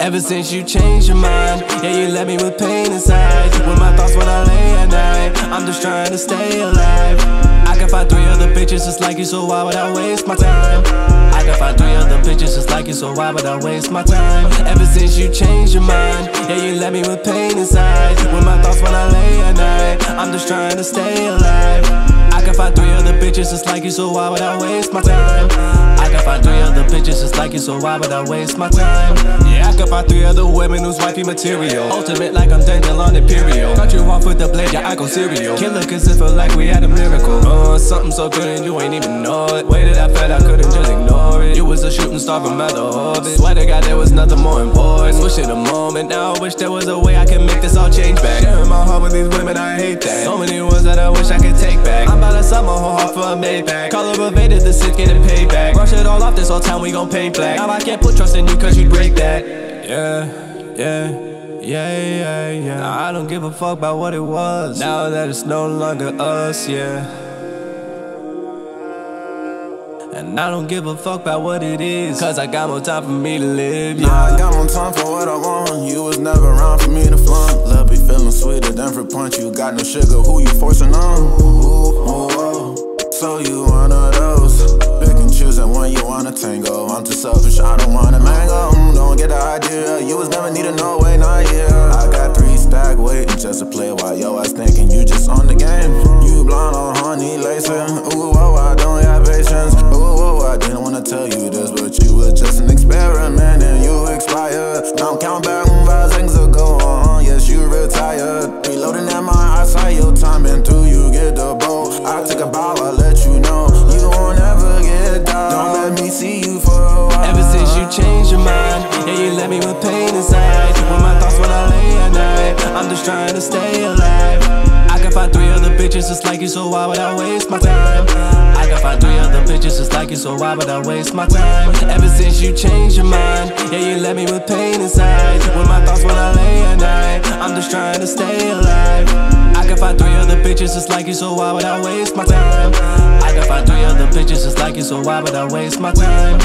Ever since you changed your mind, yeah, you left me with pain inside. With my thoughts when I lay at night, I'm just trying to stay alive. I can find three other bitches just like you, so why would I waste my time? I can find three other bitches just like you, so why would I waste my time? Ever since you changed your mind, yeah, you left me with pain inside. With my thoughts when I you, so why would I waste my time? I can find three other bitches just like you, so why would I waste my time? Yeah, I can find three other women who's wifey material. Ultimate like I'm Daniel on Imperial. Cut you off with the blade, yeah, I go serial. Killer cause it feel like we had a miracle. Uh, something so good and you ain't even know it. Way that I felt, I couldn't just ignore it. You was a shooting star from out of orbit. Swear to God, there was nothing more important. Wish it a moment, now I wish there was a way I could make this all change back. Sharing my heart with these women, I hate that. So many ones that I wish I could take back. A Maybach. Call her evaded, the Sith getting payback. Brush it all off, this whole time we gon' pay black. Now I can't put trust in you cause you break that. Yeah, yeah. Yeah, yeah, yeah. Now I don't give a fuck about what it was. Now that it's no longer us, yeah. And I don't give a fuck about what it is. Cause I got more time for me to live, yeah. Nah, I got more time for what I want. You was never around for me to flaunt. Love be feeling sweeter than for punch. You got no sugar, who you forcing on? Ooh, ooh, ooh. So you one of those. Pick and choosing when you wanna tango. I'm too selfish, I don't wanna mango. Mm, don't get the idea. You was never needed, no way, not here. I got three stack waiting just to play while yo ass thinking you just on the game. I take a bow, I let you know. You won't ever get down. Don't let me see you for a while. Ever since you changed your mind, yeah, you left me with pain inside. With my thoughts when I lay at night, I'm just trying to stay alive. I can find three other bitches just like you, so why would I waste my time? I can find three other bitches just like you, so why would I waste my time? Ever since you changed your mind, yeah, you left me with pain inside. With my thoughts when I lay at night, I'm just trying to stay alive. I can find bitches just like you, so why would I waste my time? I can find three other bitches just like you, so why would I waste my time?